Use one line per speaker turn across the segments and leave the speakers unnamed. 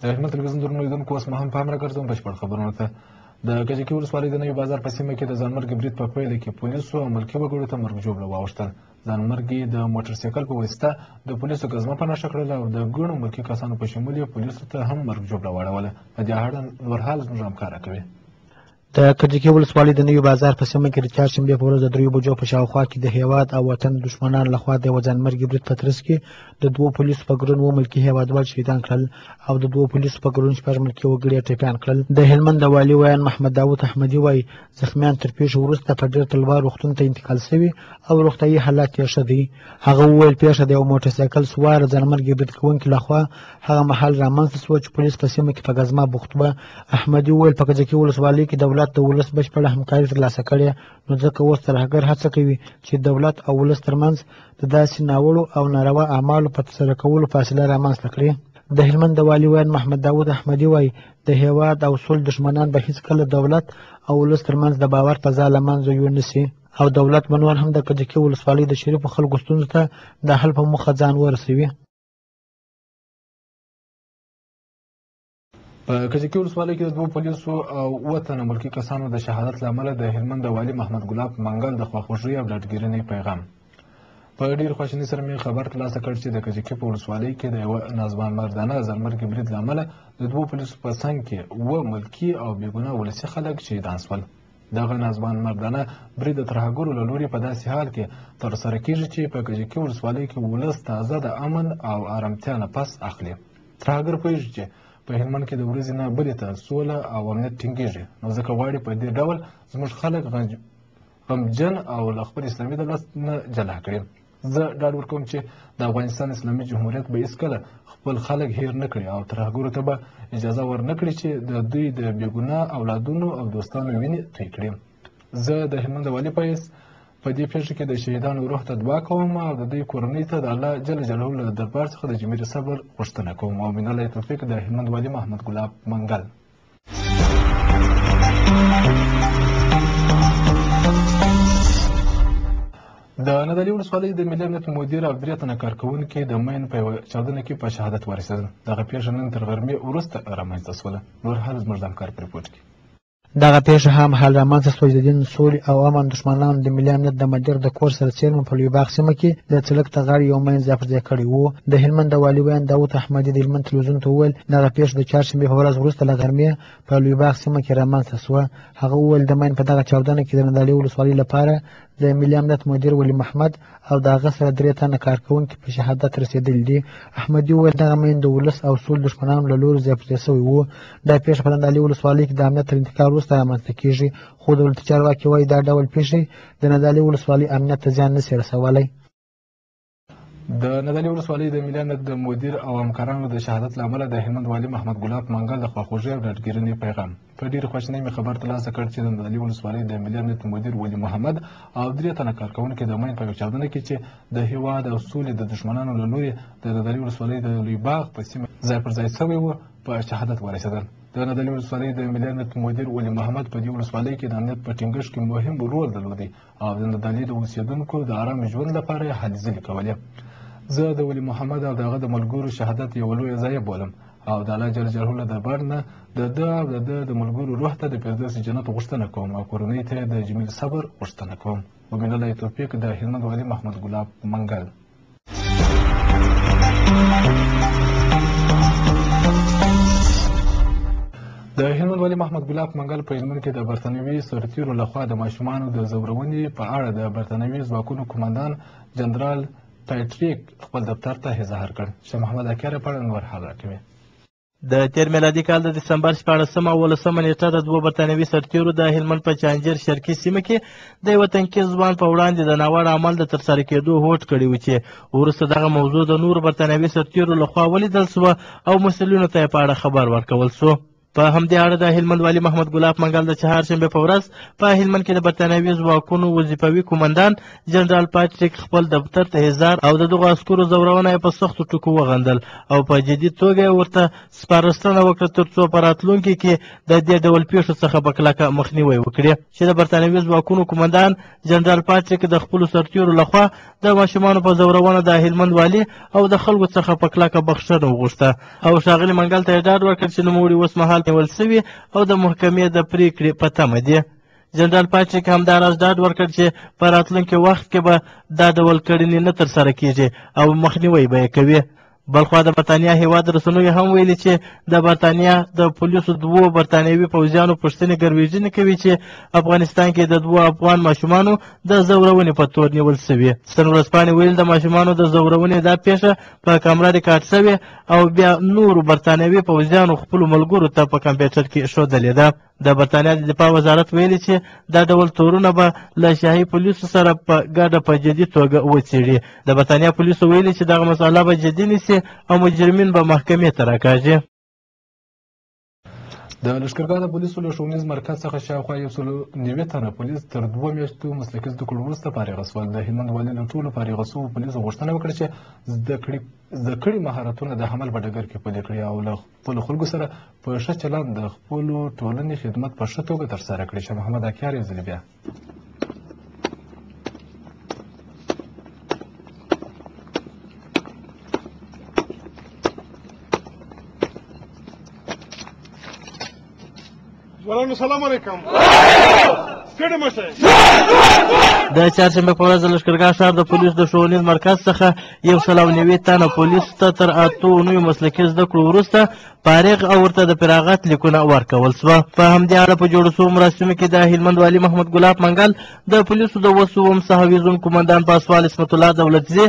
د هلمند تلویزیون درنو لیدونکو اوس مهال پام راګرځوم بشپړ خبرونه ته د کجکي ولسوالۍ د نوي بازار په سیمه کې د ځانمرګي برید په پیل کې پولیسو او ملکي وګړو ته مرګ ژوبله واوښتل ځانمرګي د موټر سایکل په واسطه د پولیسو ګزمه په نښه کړله او د ګڼو ملکي کسانو په شمول یې پولیسو ته هم مرګ ژوبله واړوله په دې اړه نور حال زموږ همکاره کوي
د کجکي ولسوالۍ د نوي بازار په سیمه کې د چهارشنبې په ورځ د دریو بجو په شاوخوا کې د هیواد او وطن دښمنان لخوا د یوه ځانمرګي برید په ترڅ کې د دوو پولیسو په ګډون اوه ملکي هیوادوال شهیدان کړل او د دوو پولیسو په ګډون شپږ ملکي وګړي ټپیان کړل د هلمند د والي ویان محمد داوود احمدي وایي زخمیان تر پیښې وروسته په ډیر تلوار روغتون ته انتقال شوي او روغتیايي حالات یې ښه دی هغه وویل پیښه د یو موټرسایکل سوار ځانمرګي برید کوونکي لخوا هغه مهال رامنځته شوه چې پولیس په سیمه کې په ګزما بوخت وه احمدي وویل په کجکي ولسوالۍ کې دولت د ولس بشپړه همکاري ترلاسه کړې نو ځکه اوس ترهګر هڅه کوي چې دولت او ولس ترمنځ د داسې ناوړو او ناروا اعمالو په ترسره کولو فاصله رامنځته کړي د هلمند د والي ویاند محمد داود احمدي وایي د هېواد او سول دښمنان به هیڅکله دولت او ولس ترمنځ د باور فضا له منځه یو نه سي او دولت به نور هم د کجکي ولسوالۍ د شریفو خلکو ستونزو ته د حل په موخه ځان ورسوي
په کجکي ولسوالۍ کې د دوو پولیسو او اووه تنه ملکي کسانو د شهادت له امله د هلمند د والي محمد ګلاب منګل د خواخوږۍ او ډاډګیرنې پیغام په ډیر خواشینۍ سره مې خبر ترلاسه کړ چې د کجکي په ولسوالۍ کې د یوه ناځوان مردانه ځانمرګي برید له امله د دوو پولیسو په څنګ کې اووه ملکي او بېګناه ولسي خلک شهیدان شول دغه ناځوانمردانه برید د ترهګرو له لوري په داسې حال کې ترسره کېږي چې په کجکي ولسوالۍ کې ولس تازه د امن او ارامتیا نه پس اخلي ترهګر پوهېږي چې په هلمند کې د ورځې نه بلې ته سوله او امنیت ټینګېږي نو ځکه غواړي په دې ډول زموږ خلک غمجن او له خپل اسلامي دولت نه جلا کړي زه ډاډ ورکوم چې د افغانستان اسلامي جمهوریت به هیڅکله خپل خلک هیر نه کړي او ترهګرو ته به اجازه ورنه کړي چې د دوی د بېګناه اولادونو او دوستانو وینې توی کړي زه د هلمند والي په حیث په دې پیښه کې د شهیدانو روح ته دعا کوم او د دوی کورنۍ ته د الله جل جلاله له دربار څخه د جمیل صبر غوښتنه کوم او من الله توفیق د هلمند والي محمد ګلاب منګل د نادعلي ولسوالۍ د ملي امنیت مدیر او درې تنه کارکوونکي د مین په یوه چاودنه کې په شهادت ورسېدل دغه پیښه نن تر غرمې وروسته رامنځته شوله نور حال زموږ د همکار په رپورټ کې
دغه پیښه هم حال رامنځته شوه چې د دین سولې او امن دښمنانو د ملي امنیت د مدیر د کور سره څیرمه په لوی باغ سیمه کې د څلک ته غاړې یو مین ځای پر ځای کړی و د هلمند د والي ویاند داود احمدي د هلمند تلویزیون ته وویل دغه پېښه د چهارشنبې په ورځ وروسته له غرمې په لوی باغ سیمه کې رامنځته شوه هغه وویل د ماین په دغه چاودنه کې د نادعلي ولسوالۍ لپاره د ملي امنیت مدیر ولي محمد او د هغه سره درې تنه کارکوونکي په شهادت رسېدلي دي احمدي وویل دغه ماین د ولس او سول دښمنانو له لوري ځای پر ځای شوی و دا پېښه په نادعلي ولسوالۍ کې د امنیت تر انتقال وروسته رامنځته کېږي خو دولتي چارواکي وایي دا ډول پېښې د نادعلي ولسوالۍ امنیت ته زیان نه شي رسولی
د ندالي ولسوالۍ د ملي امنیت د مدیر او همکارانو د شهادت له امله د هلمند والي محمد ګلاب منګل د خواخوږۍ او ډاډګیرنې پیغام په ډېرې خواشینۍ مې خبر ترلاسه کړ چې د ندالي ولسوالۍ د ملي امنیت مدیر ولي محمد او درې تنه کارکوونکي د مین په یو چاودنه کې چې د هیواد او سولې د دښمنانو له لوري د ندالي ولسوالۍ د لوی باغ په سیمه ځای پر ځای شوی و په شهادت ورسېدل د ندالي ولسوالۍ د ملي امنیت مدیر ولي محمد په دې ولسوالۍ کې د امنیت په ټینګښت کې مهم رول درلودی او د ندالي د اوسېدونکو د آرام ژوند لپاره یې هلې ځلې کولې زه د ولي محمد او د هغه د ملګرو شهادت یوه لویه ضایع بولم او د الله جل جلاله له دربار نه د ده او د ده د ملګرو روح ته د فردوس جنت غوښتنه کوم او کورنۍ ته د جمیل صبر غوښتنه کوم وبالله توفیق د هلمند والي محمد ګلاب منګل د هلمند والي محمد ګلاب منګل په هلمند کې د برتنوي سرتیرو لخوا د ماشومانو د زورونې په اړه د برتنوي ځواکونو قومندان جنرال پیټریک خپل دفتر ته اظهار کړ چې محمد اکیاره په اړه نور حال راکوي
د تیر میلادي کال د دسمبر شپاړسمه او اولسمه نیټه د دوو برتانوي سرتیرو د هلمند په چانجیر شرقي سیمه کې د یوه تنکي ځوان په وړاندې د ناوړه عمل د ترسره کېدو هوډ کړی و چې وروسته دغه موضوع د نورو برتانوي سرتیرو لخوا ولیدل سوه او مسؤلینو ته یې په اړه خبر ورکول سو په همدې اړه د هلمند والي محمد ګلاب منګل د چهارشنبې په ورځ په هلمند کې د برتانوي ځواکونو وظیفوي قومندان جنرال پاتریک خپل دفتر ته هزار او د دغو عسکرو ځورونه یې په سختو ټکو وغندل او په جدي توګه یې ورته سپارښتنه وکړه تر څو په راتلونکي کې د دې ډول پیښو څخه په کلکه مخنیوی وکړي چې د برتانوي ځواکونو قومندان جنرال پاتریک د خپلو سرتیرو لخوا د ماشومانو په ځورونه د هلمند والي او د خلکو څخه په کلکه بخښنه وغوښته او ښاغلي منګل ته یې ډاډ ورکړ چې نوموړي اوسمهال نیول سوي او د محکمې د پریکړې په تمه دي جنرال پاټریک همداراز ډاډ ورکړ چې په راتلونکي وخت کې به دا ډول کړنې نه ترسره کیږي او مخنیوی به یې کوي بلخوا د برتانیا هیواد رسنیو هم ویلي چې د برتانیا د پولیسو دوو برتانیوي پوځیانو پوښتنې ګرویژنې کوي چې افغانستان کې د دوو افغان ماشومانو د ځورونې په تور نیول شوي سن ورځپاڼې ویل د ماشومانو د ځورونې دا پیښه په کمره ریکارډ شوې او بیا نورو برتانیوي پوځیانو خپلو ملګرو ته په کمپیوټر کې ښودلې ده د برتانیا د دفاع وزارت ویلي چې دا ډول تورونه به له شاهي پولیسو سره په ګډه په جدي توګه وڅېړي د برتانیا پولیسو ویلي چې دغه مسئله به جدي نیسي او مجرمین به محکمې ته راکاږي
د لشکرګاه د پولیسو له ښوونیز مرکز څخه شاوخوا یو سلو نوي تنه پولیس تر دوه میاشتو مسلکي زده کړو وروسته فارغ شول د هلمند والي له ټولو فارغ شوو پولیسو غوښتنه وکړه چې زده کړي مهارتونه د عمل په ډګر کې پلي کړي او له خپلو خلکو سره په ښه چلند د خپلو ټولنې خدمت په ښه توګه ترسره کړي شاه محمد اکیار یو ځلې بیا
ځوانانو سلام علیکم ستړي مه شئ
د چهارشنبې په ورځ د لښکرګاه ښار د پولیس د ښوونیز مرکز څخه یو سل او نوي تنه پولیس ته تر اتو نوي مسلکي زده کړو وروسته فارغ او ورته د فراغت لیکونه ورکول سوه په همدې اړه په جوړو سوو مراسمو کې د هلمند والي محمد ګلاب منګل د پولیسو د اووه سوم سهوي زون قومندان پاسوال عصمت الله دولتزي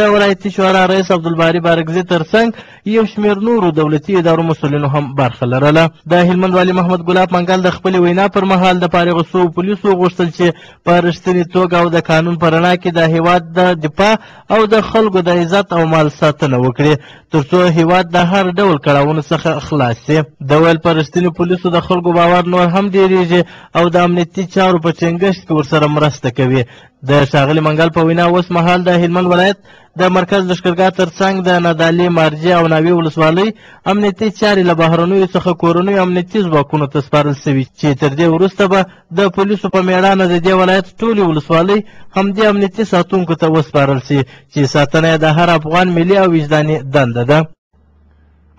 د ولایتي شورا رئیس عبدالباري بارکزي ترڅنګ یو شمېر نورو دولتي ادارو مسؤلینو هم برخه لرله د هلمند والي محمد ګلاب منګل د خپلې وینا پر مهال د فارغو شوو پولیسو غوښتل چې په رښتینې توګه او د قانون په رڼا کې د هیواد د دفاع او د خلکو د عزت او مال ساتنه وکړي ترڅو هیواد د هر ډول کړاوونو څخه خلاص شي د ویل پر رښتینې پولیسو د خلکو باور نور هم ډیریږي او د امنیتي چارو په چنګښت کې ورسره مرسته کوي د ښاغلي منګل په وینا اوس مهال د هلمند ولایت د مرکز لشکرګاه ترڅنګ د نادعلي مارجې او ناوې ولسوالۍ امنیتي چارې له بهرنیو څخه کورنیو امنیتي ځواکونو ته سپارل شوي چې تر دې وروسته به د پولیسو په میړانه د دې ولایت ټولې ولسوالۍ همدې امنیتي ساتونکو ته وسپارل شي چې ساتنه یې د هر افغان ملي او وجداني دنده ده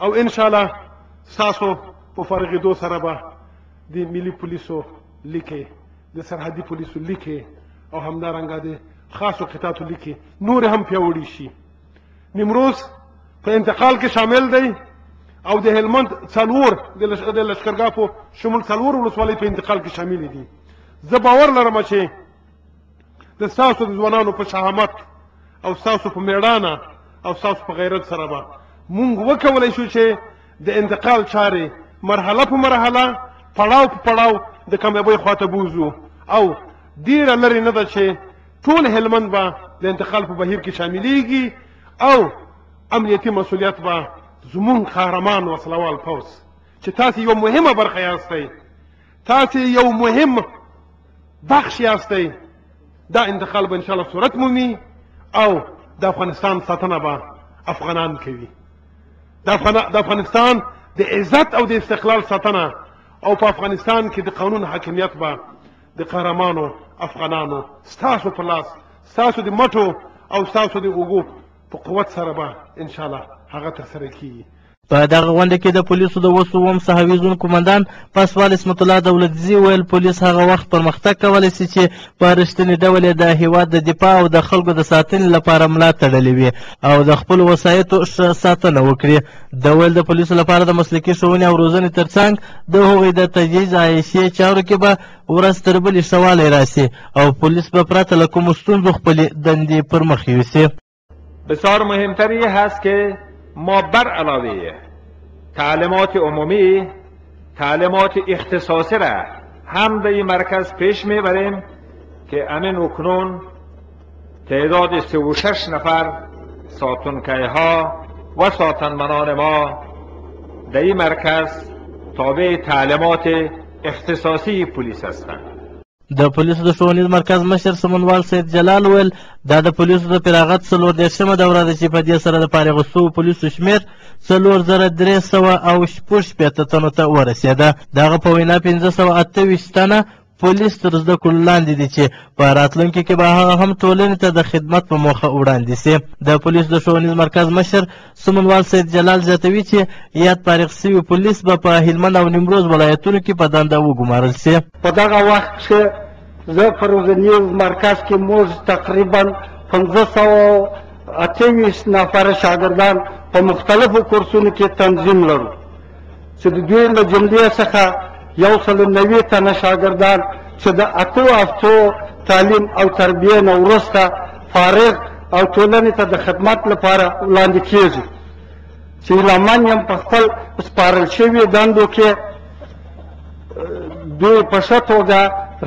او ان شاء الله تاسو په فرغیدو سره به د ملي پولیسو لیکې د سرحدي پولیسو لیکې او همدارنګه د خاصو قطعاتو لیکې نور هم پیاوړي شي نیمروز په انتقال کې شامل دی او د هلمند څلور د لشکرګاه په شمول څلور ولسوالۍ په انتقال کې شامل دي زه باور لرم چې د ستاسو د ځوانانو په شهامت او ستاسو په میړانه او ستاسو په غیرت سره به مونږ وکولای شو چې د انتقال چارې مرحله په مرحله پړاو په پړاو د کامیابۍ خواته بوزو او ډیره لرې نه ده چې ټول هلمند به د انتقال په بهیر کې شاملېږي او امنیتي مسولیت به زمونږ قهرمان وسلوال پوځ چې تاسو یو مهمه برخه یاستئ تاسو یو مهم بخش یاستئ دا انتقال به ان شاء الله صورت مومي او د افغانستان ساتنه به افغانان کوي د افغانستان د عزت او د استقلال ساتنه او په افغانستان کې د قانون حاکمیت به د قهرمانو افغانانو ستاسو په لاس ستاسو د مټو او ستاسو د اوږو په قوت سره به ان شاء الله هغه ترسره کیږي
په دغه غونډه کې د پولیسو د اوس اووم سهوي زون قومندان پاسوال اسمت الله دولتزي ویل پولیس هغه وخت پرمختګ کولی شي چې په رښتیني ډول یې د هیواد د دفاع او د خلکو د ساتنې لپاره ملا تړلې وي او د خپلو وسایطو ښه ساتنه وکړي د ویل د پولیسو لپاره د مسلکي ښوونې او روزنې ترڅنګ د هغوی د تجهیز عایشې چارو کې به ورځ تر بلې ښه والی راسي او پولیس به پرته له کومو ستونزو خپلې دندې پر مخ یوسي
بسیار مهمتر یه هست که ما بر علاوه تعلیمات عمومی تعلیمات اختصاصی را هم به این مرکز پیش میبریم که امین اکنون تعداد 36 نفر ساتونکه ها و ساتنمنان ما در این مرکز تابع تعلیمات اختصاصی پلیس هستند
د پولیسو د ښوونیز مرکز مشر سمونوال سید جلال وویل دا د پولیسو د فراغت څلور دېرشمه دوره ده چې په دې سره د فارغو سوو پولیسو شمېر څلور زره درې سوه او شپږ شپېته تنو ته ورسېده د هغه په وینا پنځه سوه اته ویشت تنه پولیس تر زده کړو لاندې دي چې په راتلونکي کې به هغه هم ټولنې ته د خدمت په موخه وړاندې سي د پولیس د ښوونیز مرکز مشر سمونوال سید جلال زیاتوي چې یاد فارغ سوي پولیس به په هلمند او نیمروز ولایتونو کې په دنده وګمارل سي
په دغه وخت کښې زه په روزنیز مرکز کې موږ تقریبا پنځه سوه اته ویشت نفره شاګردان په مختلفو کورسونو کې تنظیم لرو چې د دوی له جملې څخه یو سل نوي تنه شاګردان چې د اتو هفتو تعلیم او تربیې نه وروسته فارغ او ټولنې ته د خدمت لپاره وړاندې کیږي چې لمن یم په خپل سپارل شوي دندو کې دوی په ښه توګه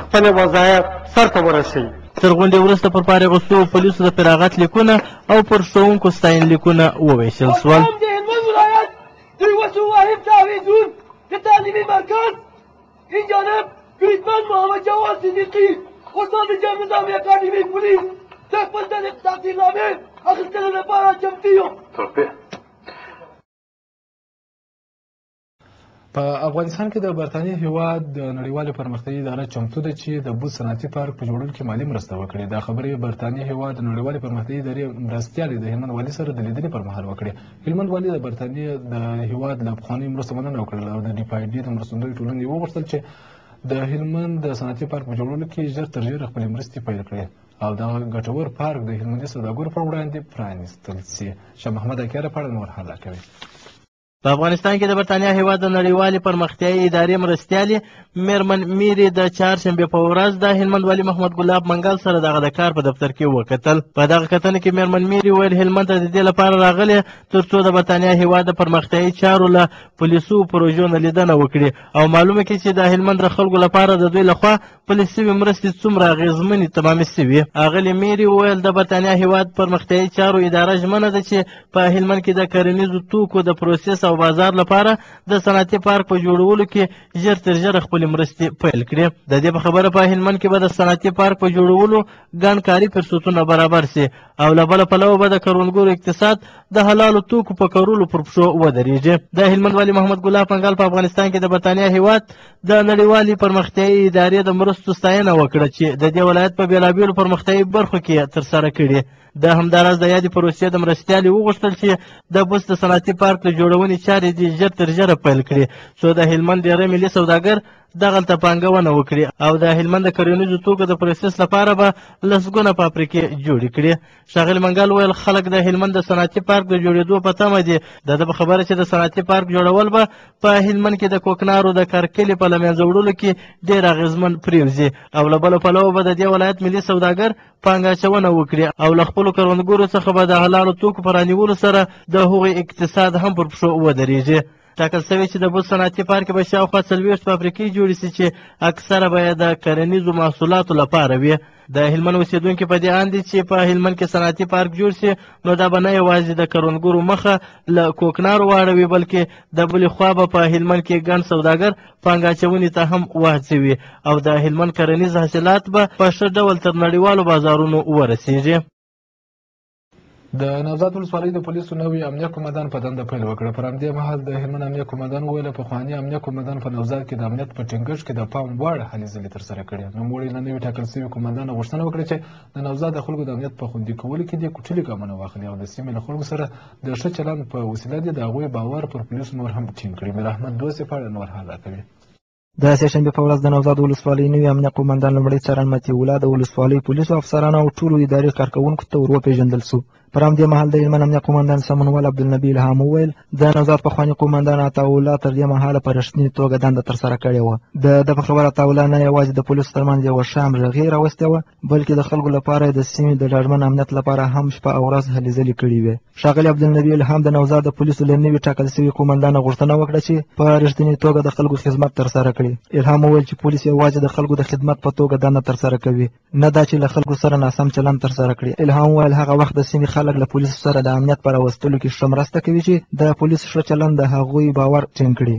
خپل وظایف سرته ورسوي
تر غونډې وروسته پر فارغو شوو پولیسو د فراغت لیکونه او پر ښوونکو ستاینلیکونه وویشل شول
دی وسو واحد تعویزون د تعلیمي مرکز این جانب بریدمن محمد جواد صدیقي استاد جام نظامي اکاډمي پولیس د خپل د اقتصادي لامل اخیستلو لپاره چمتو یو
په افغانستان کې د برتانیې هیواد د نړیوالې پرمختیایي اداره چمتو ده چې د بوت صنعتي پارک په جوړولو کې مالي مرسته وکړي دا خبرې برتانیې هیواد د نړیوالې پرمختیایي ادارې مرستیالې د هیمن والي سره د لیدنې پر مهال وکړې هلمند والي د برتانیې د هیواد له پخوانۍ مرسته مننه وکړله او د ډي پای ډي د مرستندوی ټولنې وغوښتل چې د هلمند د صنعتي پارک په جوړولو کې ژر تر ژره خپلې مرستې پیل کړي او دا ګټور پارک د هلمندي سوداګرو پر وړاندې پرانیستل شي شاه محمد اکیاره په اړه نور حالا کوي
په افغانستان کې د برتانیا هیواد د نړیوالې پرمختیایي ادارې مرستیالې مېرمن ميرې د چهارشنبې په ورځ د هلمند والي محمد ګلاب منګل سره دغه د کار په دفتر کې وکتل په دغه کتنه کې مېرمن ميرې وویل هلمند ته د دې لپاره راغلې ترڅو د برتانیا هېواد د پرمختیايي چارو له پولیسو پروژو نه لیدنه وکړي او معلومه کړي چې د هلمند د خلکو لپاره د دوی لخوا پلې شوې مرستې څومره اغېزمنې تمامې شوي اغلې ميرې وویل د برتانیا هېواد پرمختیايي چارو اداره ژمنه ده چې په هلمند کې د کرنیزو توکو د پروسس او بازار لپاره د صنعتي پارک په جوړولو کې ژر تر ژره خپلې مرستې پیل کړي د دې په خبره په هلمند کې به د صنعتي پارک په جوړولو ګڼ کاري فرصتونه برابر سي او له بله پلوه به د کروندګرو اقتصاد د حلالو توکو په کرلو پر پښو ودرېږي د هلمند والي محمد ګلاب پنګال په افغانستان کې د برتانیا هیواد د نړیوالې پرمختیایي ادارې د مرستو ستاینه وکړه چې د دې ولایت په بېلابېلو پرمختیایي برخو کې ترسره کړي د همداراز د یادې پروسې د مرستیالې وغوښتل چې د بست د صنعتي پارک د جوړونې چارې دې ژر تر ژره پیل کړي څو د هلمند ډېری ملي سوداګر دغلته پانګونه وکړي او د هلمند د کرنیزو توکو د پروسس لپاره به لسګونه فابریکې جوړې کړي ښاغلي منګل ویل خلک د هلمند د صنعتي پارک د جوړېدو په تمه دي د ده په خبره چې د صنعتي پارک جوړول به په هلمند کې د کوکنارو د کرکلې په له منځه وړلو کې ډېر اغېزمن پرېوځي او له بله پلوه به د دې ولایت ملي سوداګر پانګه اچونه وکړي او له خپلو کروندګرو څخه به د حلالو توکو په رانیولو سره د هغوی اقتصاد هم پر پښو ودرېږي ټاکل شوې چې د بوست صنعتي پارک به شاوخوا څلوېښت فابریکې جوړې شي چې اکثره به یې د کرنیزو محصولاتو لپاره وي د هلمند اوسېدونکي په دې اند دي چې په هلمند کې صنعتي پارک جوړ شي نو دا به نه یوازې د کروندګرو مخه له کوکنارو واړوي بلکې د بلې خوا به په هلمند کې ګڼ سوداګر پانګه اچونې ته هم وهڅوي او د هلمند کرنیز حاصلات به په ښه ډول تر نړیوالو بازارونو ورسیږي.
د نوزاد ولسوالۍ د پولیسو نوي امنیه قومندان په دنده پیل وکړ پر همدې مهال د هلمند امنیه قومندان وویل پخواني امنیه قومندان په نوزاد کې د امنیت په ټینګښت کې د پام وړ هلې ځلې ترسره کړې نوموړي له نوي ټاکل شوي قومندان غوښتنه وکړه چې د نوزاد د خلکو د امنیت په خوندي کولو کې دې کوټلي ګامونه واخلي او د سیمې له خلکو سره د ښه چلند په وسیله دې د هغوی باور پر پولیسو نور هم ټینګ کړي میراحمد دوسي په اړه نور حال راکوي
د سېشنبې په ورځ د نوزاد ولسوالۍ نوي امنیه قومندان لومړی څارن مطیع الله د ولسوالۍ پولیسو افسرانو او ټولو اداري کارکوونکو ته ور وپېژندل شو پر همدې مهال د هلمند امنیه قومندان سمونوال عبدالنبي الهام وویل د نوزاد پخواني قومندان عطاالله تر دې مهاله په رښتینې توګه دنده ترسره کړې وه د ده په خبره عطاالله نه یوازې د پولیسو ترمنځ یوه ښه همغږي راوستې وه بلکې د خلکو لپاره د سیمې د ډاډمن امنیت لپاره هم شپه او ورځ هلې ځلې کړې وې ښاغلي عبدالنبي الهام د نوزاد د پولیسو له نوي ټاکل شوي قومندانه غوښتنه وکړه چې په رښتینې توګه د خلکو خدمت ترسره کړي الهام وویل چې پولیس یوازې د خلکو د خدمت په توګه دنده ترسره کوي نه دا چې له خلکو سره ناسم چلند ترسره کړي الهام وویل هغه وخت د سیمې خلک له پولیسو سره د امنیت په راوستلو کې ښه مرسته کوي چې د پولیسو ښه چلند د هغوی باور ټینګ کړي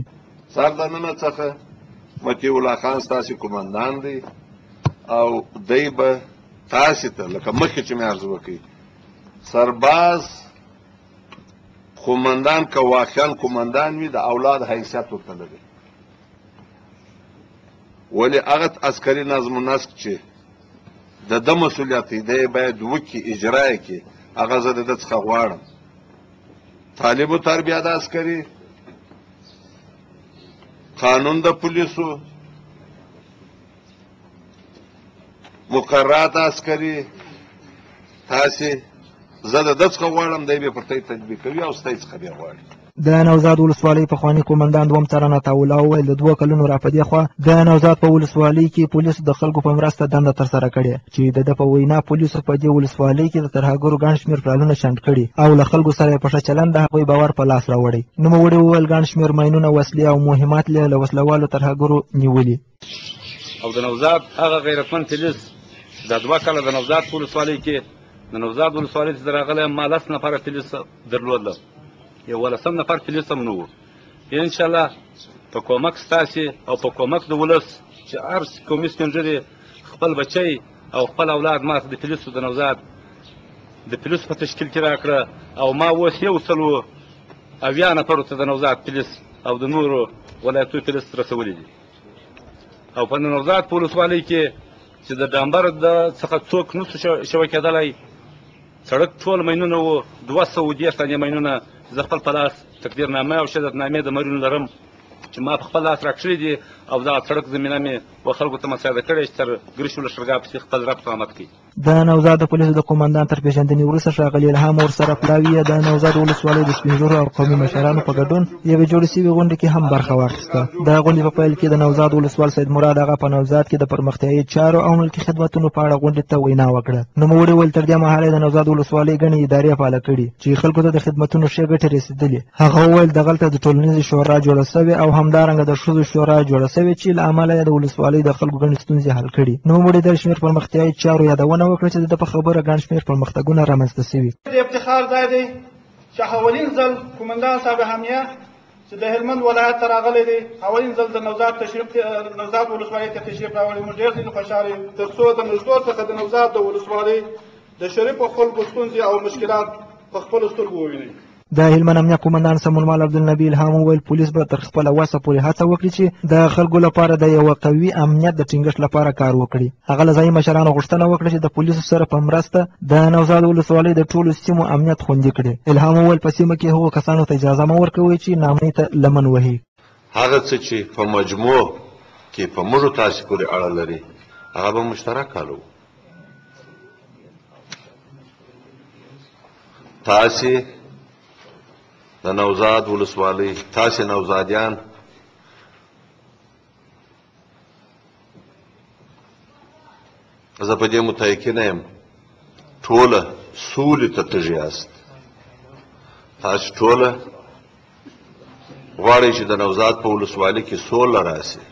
سر د ننه څخه مطیع الله خان ستاسو قومندان دی او دی به تاسو ته لکه مخکې چې مې عرض وکړي سرباز قومندان که واقعا قومندان وي د اولاد حیثیت ورته لري ولې هغه عسکري نظم و نسق چې د ده مسؤلیت دی دی باید وکړي اجرا یې کړي هغه زه د ده څخه غواړم طالبو تربیه د عسکري قانون د پولیسو مقررات عسکري تاسې زه د ده څخه غواړم دی بیا پر ته تطبیق کوي او ستا څخه بیا غواړي
د نوزاد ولسوالۍ پخوانی قومندان دوم ترانه تاولا وویل د دوه کلونو راپدې خوا د نوزاد په ولسوالۍ کې پولیسو د خلکو په مرسته دنده ترسره کړې چې د ده په وینا پولیسو په دې ولسوالۍ کې د ترهګرو ګڼ شمېر پلانونه شنډ کړي او له خلکو سره یې په ښه چلند د هغوی باور په لاس راوړی. نوموړي وویل، ګڼ شمېر ماینونه، وسلې او مهمات یې له وسله والو ترهګرو نیولي.
او د نوزاد هغه غیرتمن پولیس چې دا دوه کاله د نوزاد په ولسوالۍ کې د نوزاد ولسوالۍ ته زه راغلی یم ما لس نفره پولیس درلودل یولسم نفر پولیس هم نه و. ان شاء الله په کومک ستاسو او په کومک د ولس چې هر قومي سپین ږیري خپل بچی او خپل اولاد ما ته د پولیسو د نوزاد د پولیسو په تشکیل کې راکړه او ما اوس یو سل اویا نفرو ته د نوزاد پولیس او د نورو ولایتو پولیس رسولي دي او په نوزاد په ولسوالۍ کې چې د ډامبر د څخه څوک نسو شوه کېدلی سړک ټول مینونه وو دوه سوه دېرش دانې مینونه زه خپل په لاس تقدیرنامه او شهادتنامې د مرینو لرم چې ما په خپل لاس راکښلي دي او دغه سړک زمینه مې و خلکو ته مساعده کړې چې تر ګرشو لښکرګاه پسې خپل رب سلامت کړي
د نوزاد د پولیسو د قوماندان تر پیژندنې وروسته ښاغلي الهام ورسره پلاوي د نوزاد ولسوالۍ د سپینږیرو او قومي مشرانو په ګډون یوې جوړې شوې غونډې کې هم برخه واخیسته وروسته د غونډې په پیل کې د نوزاد ولسوال سید مراد هغه په نوزاد کې د پرمختیايي چارو او ملکي خدمتونو په اړه غونډې ته وینا وکړه نوموړي وویل تر دې مهاله د نوزاد ولسوالۍ ګڼې ادارې فعاله کړي چې خلکو ته د خدمتونو ښې ګټې رسېدلې هغه وویل دغلته د ټولنیزې شورا جوړه سوې او همدارنګه د ښځو شورا جوړه سوې چې له امله یې د ولسوالۍ د خلکو ګڼې ستونزې حل کړي نوموړي د شمېر پرمختیايي چارو یادونه وکړه چې د ده په خبره ګڼ شمېر پرمختګونه رامنځته سوي
د افتخار ځای دی چې اولین ځل قومندان صاحب حمیه چې د هلمند ولایت ته راغلی دی اولین ځل د نوزاد تشریف نوزاد ولسوالۍ ته تشریف راوړی موږ ډېر ځینې خوشحاله یو تر څو د نږدو څخه د نوزاد د ولسوالۍ د شریفو خلکو ستونزې او مشکلات په خپلو سترګو ووینئ
د هلمند امنیه قومندان سمونوال عبدالنبي الهام وویل پولیس به تر خپله وسه پورې هڅه وکړي چې د خلکو لپاره د یوه قوي امنیت د ټینګښت لپاره کار وکړي هغه له ځایي مشرانو غوښتنه وکړه چې د پولیسو سره په مرسته د نوزاد ولسوالۍ د ټولو سیمو امنیت خوندي کړي الهام وویل په سیمه کې هغو کسانو ته اجازه مه ورکوئ چې ناامنۍ ته لمن وهي.
هغه څه چې په مجموع کې په موږ او تاسې پورې اړه لري هغه به مشترک حلوو. تاسې د نوزاد ولسوالۍ تاسې نوزادیان زه په دې متأکد یم ټوله سولې ته تږي یاست تاسو ټوله غواړئ چې د نوزاد په ولسوالۍ کې سوله راسي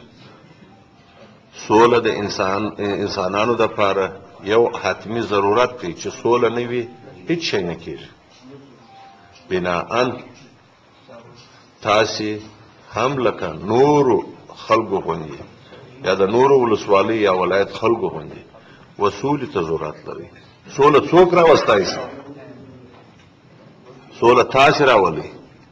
سوله د انسان انسانانو د پاره یو حتمی ضرورت دی چې سوله نه وي هیڅ شی نه کېږي بناءً تاسې هم لکه نورو خلکو غوندې یا د نورو ولسوالۍ یا ولایت خلکو غوندې و سولې ته ضرورت لري سوله څوک راوستای شي سوله تاسې راولي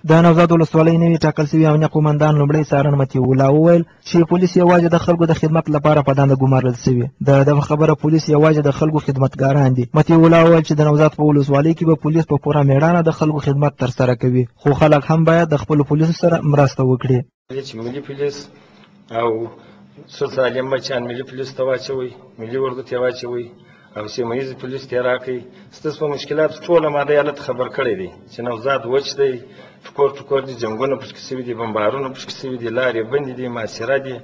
د نوزاد ولسوالۍ نوي ټاکل شوي امنیه قومندان لومړی څارن متیو الله وویل چې پولیس یوازې د خلکو د خدمت لپاره په دنده ګمارل شوي د ده په خبره پولیس یوازې د خلکو خدمتګاران دي مطیع الله وویل چې د نوزاد په ولسوالۍ کې به پولیس په پوره میړانه د خلکو خدمت ترسره کوي خو خلک هم باید د خپلو پولیسو سره مرسته وکړي
چې ملي پولیس او څو ظالم بچیان ملي پولیس ته واچوي ملي اردو ته واچوي او سیمه ییز پولیس ته راکړي ستاسو په مشکلات ټول ما دی حالت خبر کړی دی چې نوزاد وچ دی ټکور ټکور دي جنگونه پکې سوي دي بمبارونه پکې سوي دي لارې بندې دي محاصره دي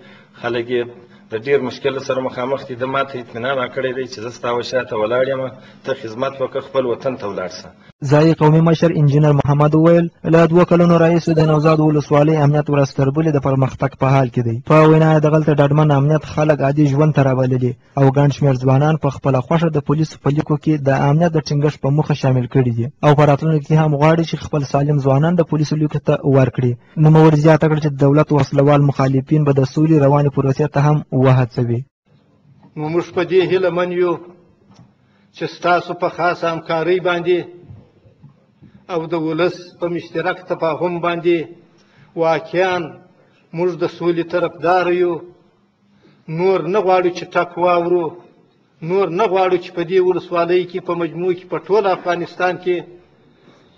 خلک یې د ډیر مشکل سره مخامخ دي د ماته اطمینان راکړی دی چې زه ستا وشاته ولاړ یم ته خدمت وکړه خپل وطن ته ولاړ سه
ځایي قومي مشر انجینر محمد وویل له دوه کلونو راهیسې د نوزاد ولسوالۍ امنیت ورځ تر بلې د پرمختګ په حال کې دی په وینا یې دغلته ډاډمن امنیت خلک عادي ژوند ته رابللي او ګڼ شمېر ځوانان په خپله خوښه د پولیسو په لیکو کې د امنیت د ټینګښت په موخه شامل کړي دي او په راتلونکي کې هم غواړي چې خپل سالم ځوانان د پولیسو لیکو ته ورکړي نوموړي زیاته کړه چې د دولت وسلوال مخالفین به د سولې روانې پروسې ته هم وهڅوي
نو موږ په دې هیله من یو چې ستاسو په خاصه همکارۍ باندې او د ولس په مشترک تفاهم باندې واقعا موږ د سولې طرفدار یو نور نه غواړو چې ټک واورو نور نه غواړو چې په دې ولسوالۍ کې په مجموع کې په ټول افغانستان کې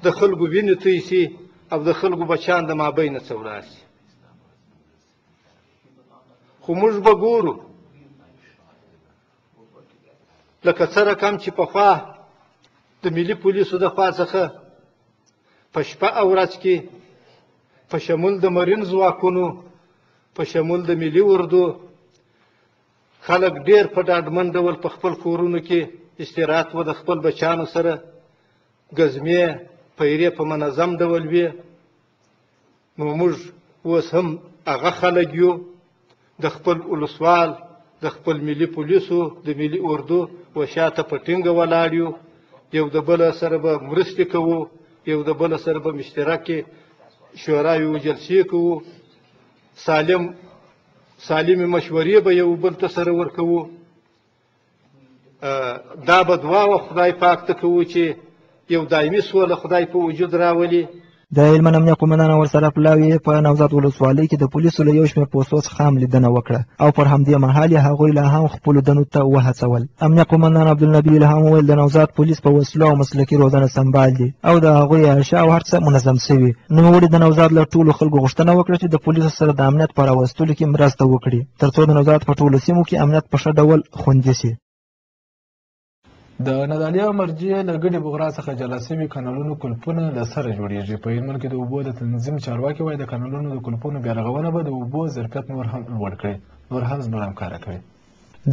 د خلکو وینې توی شي او د خلکو بچان د مابینه څه ولاړ شي خو موږ به ګورو لکه څه رقم چې پخوا د ملي پولیسو د خوا څخه په شپه او ورځ کې په شمول د مرین ځواکونو په شمول د ملي اردو خلک ډیر په ډاډمن ډول په خپل کورونو کې استراحت و د خپل بچانو سره ګزمې پیرې په منظم ډول وي نو موږ اوس هم هغه خلک یو د خپل ولسوال د خپل ملي پولیسو د ملي اردو و شاته په ټینګه ولاړ یو یو د بل سره به مرستې کوو یو د بل سره به مشترکې شورای او جلسې کوو سالم سالمې مشورې به یو بل ته سره ورکوو دا به دعا و خدای پاک ته کوو چې یو دایمي سوله خدای په وجود راولي
د هلمند امنیه قومندان او ورسره پلاوي په نوزاد ولسوالۍ کې د پولیسو له یو شمېر پوستو څخه هم لیدنه وکړه او پر همدې مهال یې هغوی لا هم خپلو دندو ته وهڅول امنیه قومندان عبدالنبي الهام وویل د نوزاد پولیس په وسلو او مسلکي روزنه سمبال دي او د هغوی عیاشي او هر څه منظم شوي نوموړي د نوزاد له ټولو خلکو غوښتنه وکړه چې د پولیسو سره د امنیت په راوستلو کې مرسته وکړي ترڅو د نوزاد په ټولو سیمو کې امنیت په ښه ډول خوندي شي.
د نادالیا مرجع له ګډې بغرا څخه جلا سوي کانالونو کلپونه له سره جوړیږي په هلمند کې د اوبو د تنظیم چارواکي وایي د کانالونو د کلپونو بیارغونه به د اوبو ظرفیت نور هم لوړ کړي نور هم زموږ همکاره کړي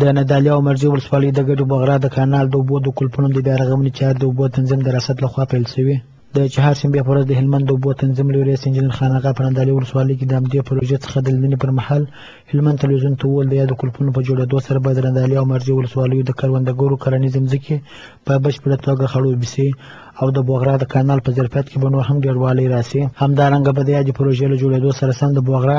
د ندالیا او مرجې ولسوالۍ د ګډو بغرا د کانال د اوبو د کلپونو د بیارغونې چارې د اوبو تنظیم د ریاست لخوا پیل شوي د چهارشنبې په ورځ د هلمند د اوبو تنظیم لوی رییس انجنیر خان اغا په نادالي ولسوالۍ کې د همدې پروژې څخه د لیدنې پر مهال هلمند تلویزیون ته وویل د یادو کلپونو په جوړېدو سره به د نادالي او مرزي ولسوالیو د کروندګرو کرنیزې مځکې په بشپړه توګه خړوبې شي او د بوغرا د کانال په ظرفیت کې به نور هم ډېروالی راشي همدارنګه به د یادې پروژې له جوړېدو سره سم د بوغرا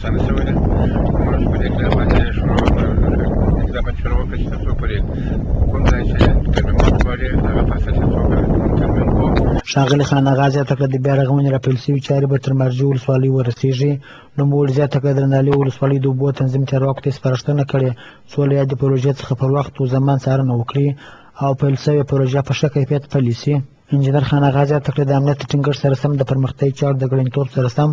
ثانه شوې ده موږ په دې کار باندې شروع وکړه دا باندې شروع وکړه چې تاسو پرې کوم ځای چې ترمیم غواړي هغه فصل چې څوک ترمیم کوو
ښاغلي خان اغا زیاته کړه د بیا رغونې راپیل شوي چارې به تر مرجع ولسوالۍ ورسیږي نوموړي زیاته کړه د رنالې ولسوالۍ د اوبو تنظیم چارواکو ته سپارښتنه کړې څو له یادې پروژې څخه پر وخت و زمان څارنه وکړي او پیل شوې پروژه په ښه کیفیت پلې شي انجینر خان اغا زیاته کړې د امنیت د ټینګښت سره سم د پرمختیایي چارو د ګړنیتوب سره سم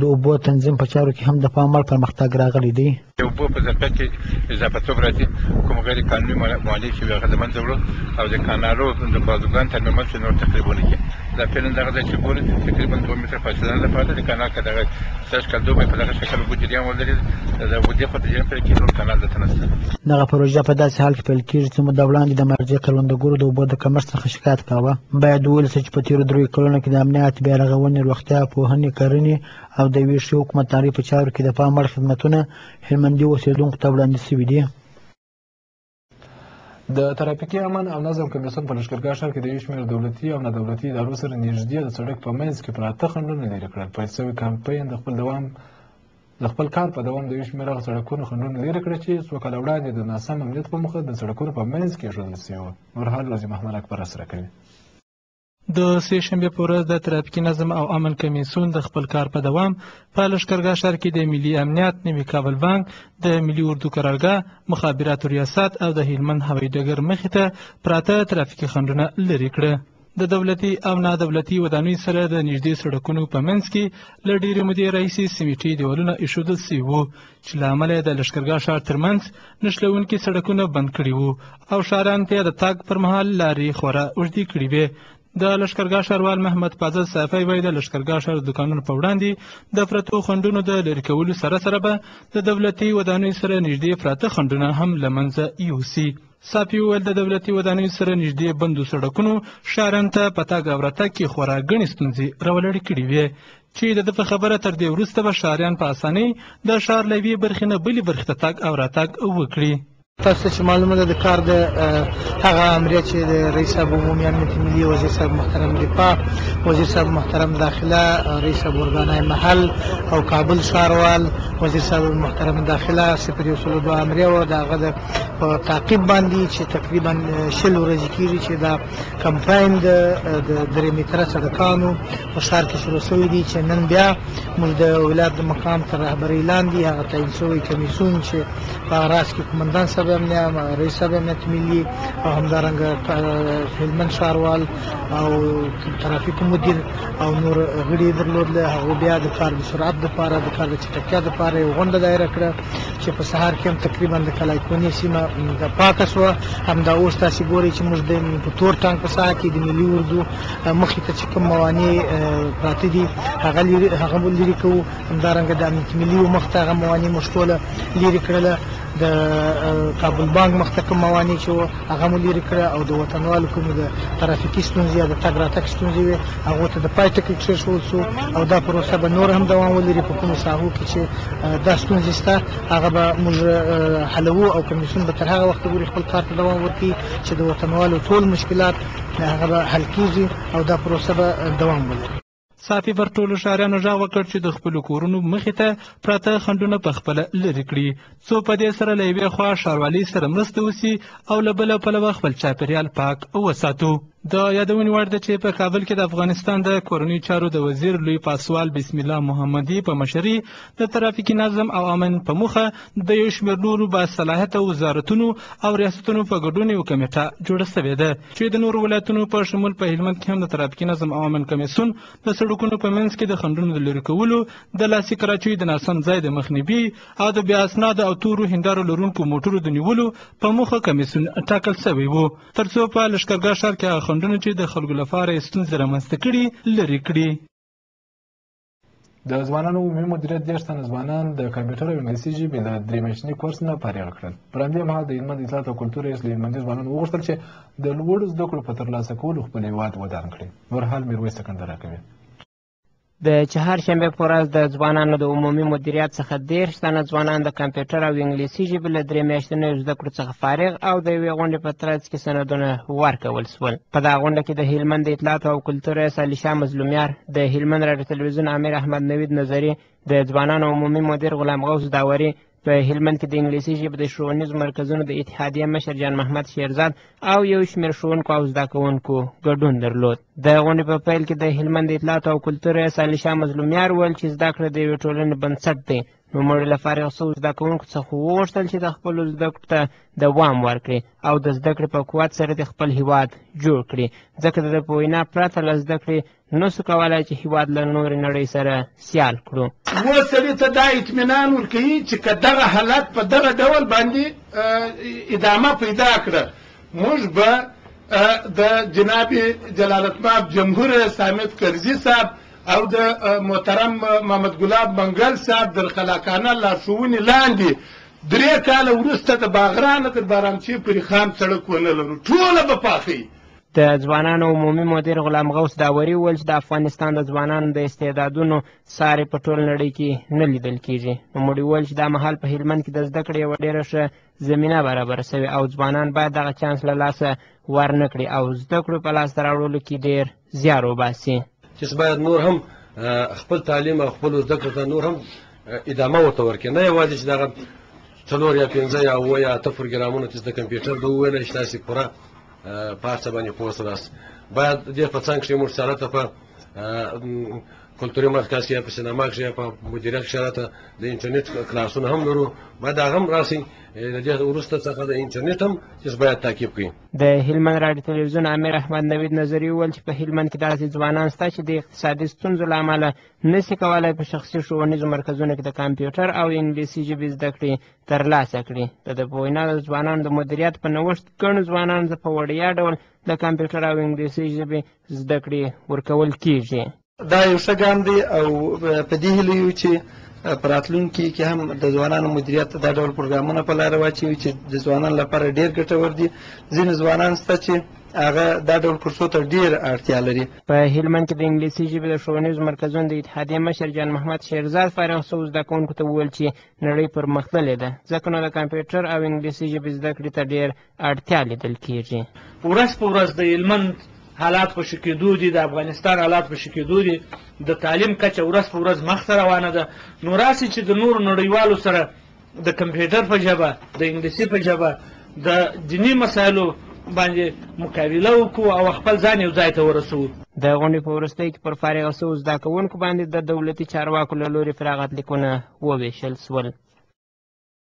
د اوبو تنظیم په چارو کې هم د پام وړ پرمختګ راغلی دی.
د اوبو په ظرفیت کې اضافه توب راځي، کوم غیر قانوني معالې چې وي هغه له منځه وړو او د کانالو د بازوګان ترمیمول چې نور تخریب ونه کړي. دا فعلا دغه ځای چې ګورئ تقریبا دوه متره فاصله نه ده پاتې، د کانال که دغه سږ کال دوبی په دغه شکل اوبه جریان ولرید، د اوبو دې خوا ته جریان پیدا کېږي، نور کانال دلته نشته.
دغه پروژه په داسې حال کې پیل کېږي چې موده وړاندې د مرجع کروندګرو د اوبو د کمښت څخه شکایت کاوه. باید وویل شي چې په تېرو درېیو کلونو کې د امنیت، بیارغونې، روغتیا، پوهنې، کرنې او د یوې ښې حکومتدارۍ په چارو کې د پام وړ خدمتونه هلمندي اوسېدونکو ته وړاندې شوي دي.
د ترافیکي امن او نظم کمیسیون په لشکرګاه ښار کې د یو شمېر دولتي او نادولتي ادارو سره نږدې د سړک په منځ کې پراته خنډونه لرې کړل پیل شوی کمپاین د خپل دوام د خپل کار په دوام د یو شمېر هغه سړکونو خنډونه لرې کړل چې څو کاله وړاندې د ناسم امنیت په مخه د سړکونو په منځ کې ایښودل شوي وو نور حال روزي محمد اکبر سره کوي
د سې شنبې په ورځ د ترافیکي نظم او امن کمیسیون د خپل کار په دوام په لشکرګاه ښار کې د ملي امنیت نوي کابل بانک د ملي اردو قرارګاه مخابراتو ریاست او د هلمند هوایي ډګر مخې ته پراته ترافیکي خنډونه لرې کړه د دولتي او نادولتي ودانیو سره د نږدې سړکونو په منځ کې له ډېرې مودې راهیسې سیمټي دیوالونه ایښودل شوي وو چې له امله یې د لښکرګاه ښار ترمنځ نښلوونکي سړکونه بند کړي وو او ښاران ته د تګ پر مهال لارې خورا اوږدې کړې وې د لشکرګاه ښاروال محمد فاضل صافی وایي د لشکرګاه ښار دکانونو په وړاندې د پرتو خنډونو د لرې کولو سره سره به د دولتي ودانیو سره نږدې پراته خنډونه هم له منځه یوسي صافي وویل د دولتي ودانیو سره نږدې بندو سړکونو ښارن ته په تګ او راتګ کې خورا ګڼې ستونزې راولړې کړې وې چې د ده په خبره تر دې وروسته به ښاریان په اسانۍ د ښار له یوې برخې نه بلې برخې ته تګ او راتګ وکړي.
تاسو ته چې معلومه ده د کار د هغه امریه چې د رئیس صاحب عمومي امنیت ملي وزیر صاحب محترم دفاع وزیر صاحب محترم داخله رئیس صاحب ارګانای محل او کابل ښاروال وزیر صاحب محترم داخله صفر یو سلو دوه امریه وه د هغه د تعقیب باندې چې تقریبا شل ورځې کېږي چې دا کمپاین د د درې متره سړکانو په ښار کې شروع شوی دی چې نن بیا موږ د ولایت د مقام تر رهبرۍ لاندې هغه تعین شوی کمیسیون چې په هغه راز کې قومندان صاحب امنیه رئیس صاحب امنیت ملي او همدارنګه هلمند ښاروال او ترافیکو مدیر او نور غړي درلودل هغو بیا د کار د سرعت دپاره د کار د چټکتیا دپاره یو غونډه دایره کړه چې په سهار کې هم تقریبا د کلایکونې سیمه د پاکه شوه همدا اوس تاسو ګورئ چې موږ د په تور ټانک په ساحه کې د ملي اردو مخې ته چې کوم موانع پراته دي هغه لري هغه لري کوو همدارنګه د امنیت ملي مخ ته هغه موانع موږ ټوله لري کړله د کابل بانک مخ ته کوم موانع چې هغه مو لیرې کړه او د وطنوالو کومې د ترافیکي ستونزې یا د تګ راتګ ستونزې وې هغو ته د پای ټکی کښېښول شو او دا پروسه به نور هم دوام ولري په کومو ساحو کې چې دا ستونزې شته هغه به موږ حلوو او کمیسیون به تر هغه وخته پورې خپل کار ته دوام ورکړي چې د وطنوالو ټول مشکلات هغه به حل کېږي او دا پروسه به دوام ولري.
ساپي پر ټولو ښاریانو غږ وکړ چې د خپلو کورونو مخې ته پراته خنډونه په خپله لرې کړي څو په دې سره له یوې خوا ښاروالۍ سره مرسته وسي او له بله پلوه خپل چاپیریال پاک وساتو د یادونې وړ ده چې په کابل کې د افغانستان د کورنیو چارو د وزیر لوی پاسوال بسم الله محمدي په مشرۍ د ترافیکي نظم او امن په موخه د یو شمېر نورو باصلاحیته وزارتونو او ریاستونو په ګډون یو کمیټه جوړه شوې ده چې د نورو ولایتونو په شمول په هلمند کې هم د ترافیکي نظم او امن کمیسیون د سړکونو په منځ کې د خنډونو د لرې کولو د لاسي کراچیو د ناسم ځای د مخنیوي او د بیا اسناد او تورو هندارو لرونکو موټرو د نیولو په موخه کمیسیون ټاکل شوی و ترڅو په لشکرګاه ښار کې هغه خنډونه چې د خلکو لپاره یې ستونزې رامنځته کړي لرې کړي
د ځوانانو عمومي مدیریت دېرش تنه ځوانان د کمپیوټر او انګلیسي ژبې له درې میاشتني کورس نه فارغ کړل پر همدې مهال د هلمند اطلاعات او کلتور رئیس له هلمندي ځوانانو وغوښتل چې د لوړو زده کړو په ترلاسه کولو خپل هېواد ودان کړي نور حال میرویس سکندر راکوي
د چهارشنبې په ورځ د ځوانانو د عمومي مدیریت څخه دېرش تنه ځوانان د کمپیوټر او انګلیسي ژبې له درې میاشتنیو زده کړو څخه فارغ او د یوې غونډې په ترڅ کې سندونه ورکول شول په دغه غونډه کې د هلمند د اطلاعاتو او کلتور رئیس علیشاه مظلومیار د هلمند راډیو تلویزیون امیر احمد نوید نظري د ځوانانو عمومي مدیر غلام غوث داوري په هلمند کې د انګلیسي ژبې د ښوونیزو مرکزونو د اتحادیې مشر جان محمد شیرزاد او یو شمېر ښوونکو او زده کوونکو ګډون درلود د غونډې په پیل کې د هلمند اطلاعات او کلتور ریاست علیشاه مظلومیار وویل چې زده کړه د یوې ټولنې بنسټ دی نوموړي له فارغ شوو زده کوونکو څخه وغوښتل چې د خپلو زده کړو ته دوام ورکړي او د زده کړې په قوت سره د خپل هیواد جوړ کړي ځکه د ده په وینا پرته له زده کړې نسو کولای چې هیواد له نورې نړۍ سره سیال کړو
و سړي ته دا اطمینان ورکوي چې که دغه حالت په دغه ډول باندې ادامه پیدا کړه موږ به د جناب جلالتمآب جمهور رئیس حامد کرزي صاحب او د محترم محمد ګلاب منګل صاحب در خلاقانه لارښوونې لاندې درې کاله وروسته د باغرانه تر بارامچې پورې خام سړک ونه لرو ټوله به پاخه
د ځوانانو عمومي مدیر غلام غوث داوري وویل چې د افغانستان د ځوانانو د استعدادونو سارې په ټول نړۍ کې نه لیدل کیږي نوموړي وویل چې دا مهال په هلمند کې د زده کړې یوه ډېره ښه زمینه برابره سوې او ځوانان باید دغه چانس له لاسه ورنه کړي او زده کړو په لاسته راوړلو کې ډېر زیار وباسي.
چې باید نور هم خپل تعلیم او خپل زده کړو ته نور هم ادامه ورته ورکړي نه یوازې چې دغه څلور یا پنځه یا اووه یا اته پروګرامونه چې د کمپیوټر د وویل چې تاسې پوره په هر څه باندې پوه سواست باید د دې په څنګ کښې موږ سره ته په کلتوري مرکز کښې یا په سینما کښې یا په مدیره کښې سره ته د انټرنیټ کلاسونه هم لرو باید هغه هم راسي د دې وروسته څخه د انټرنیټ هم چې باید تعقیب کړي
د هلمند راډیو تلویزیون امیر احمد نوید نظري وویل چې په هلمند کې داسې ځوانان شته چې د اقتصادي ستونزو له امله نسي کولای په شخصي ښوونیزو مرکزونو کې د کمپیوټر او انګلیسي ژبې زده کړې ترلاسه کړي د ده په وینا د ځوانانو د مدیریت په نوښت ګڼو ځوانانو ته په وړیا ډول د کمپیوټر او انګلیسي ژبې زده کړې ورکول کیږي
دا یو ښه ګام دی او په دې هیله یو چې په راتلونکي کې هم د ځوانانو مدیریت دا ډول پروګرامونه په لاره واچوي چې د ځوانانو لپاره ډیر ګټور دي ځینې ځوانان شته چې هغه دا ډول کورسو ته ډیر اړتیا لري
په هلمند کې د انګلیسي ژبې د ښوونیزو مرکزونو د اتحادیې مشر جان محمد شیرزاد فارغ شوو زده کوونکو ته وویل چې نړۍ پرمختللې ده ځکه نو د کمپیوټر او انګلیسي ژبې زده کړې ته ډیر اړتیا لیدل کیږي.
ورځ په ورځ د هلمند حالات په ښه کیدو دي، د افغانستان حالات په ښه کیدو دي، د تعلیم کچه ورځ په ورځ مخته روانه ده، نو راسئ چې د نورو نړیوالو سره د کمپیوټر په ژبه، د انګلیسي په ژبه د دیني مسایلو باندې مقابله وکړو او خپل ځان یو ځای ته ورسوو.
د غونډې په وروستیو کې پر فارغ شوو زده کوونکو باندې د دولتي چارواکو له لوري فراغت لیکونه وویشل
شول.